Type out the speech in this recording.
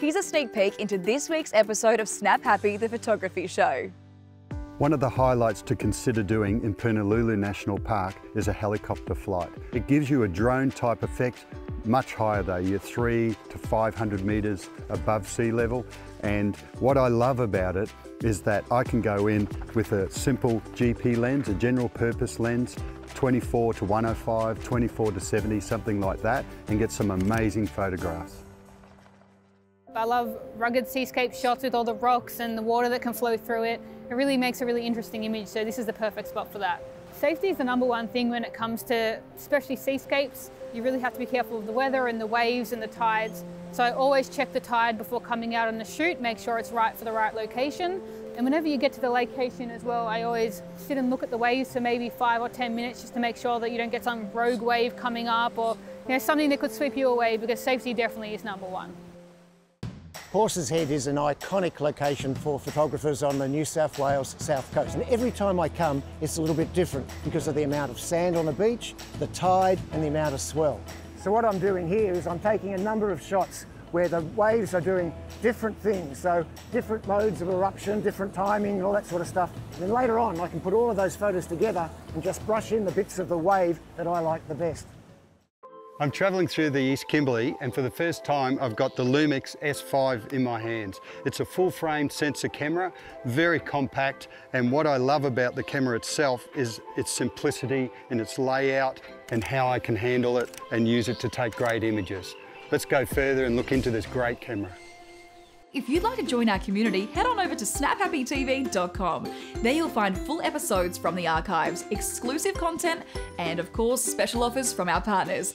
Here's a sneak peek into this week's episode of Snap Happy, the photography show. One of the highlights to consider doing in Purnululu National Park is a helicopter flight. It gives you a drone type effect, much higher though, you're three to 500 metres above sea level. And what I love about it is that I can go in with a simple GP lens, a general purpose lens, 24 to 105, 24 to 70, something like that, and get some amazing photographs. I love rugged seascape shots with all the rocks and the water that can flow through it. It really makes a really interesting image, so this is the perfect spot for that. Safety is the number one thing when it comes to especially seascapes. You really have to be careful of the weather and the waves and the tides. So I always check the tide before coming out on the shoot, make sure it's right for the right location. And whenever you get to the location as well, I always sit and look at the waves for maybe five or 10 minutes just to make sure that you don't get some rogue wave coming up or you know, something that could sweep you away because safety definitely is number one. Horses Head is an iconic location for photographers on the New South Wales south coast. And every time I come, it's a little bit different because of the amount of sand on the beach, the tide, and the amount of swell. So what I'm doing here is I'm taking a number of shots where the waves are doing different things. So different modes of eruption, different timing, all that sort of stuff. And then later on, I can put all of those photos together and just brush in the bits of the wave that I like the best. I'm travelling through the East Kimberley and for the first time I've got the Lumix S5 in my hands. It's a full frame sensor camera, very compact and what I love about the camera itself is its simplicity and its layout and how I can handle it and use it to take great images. Let's go further and look into this great camera. If you'd like to join our community, head on over to snaphappytv.com. There you'll find full episodes from the archives, exclusive content, and of course, special offers from our partners.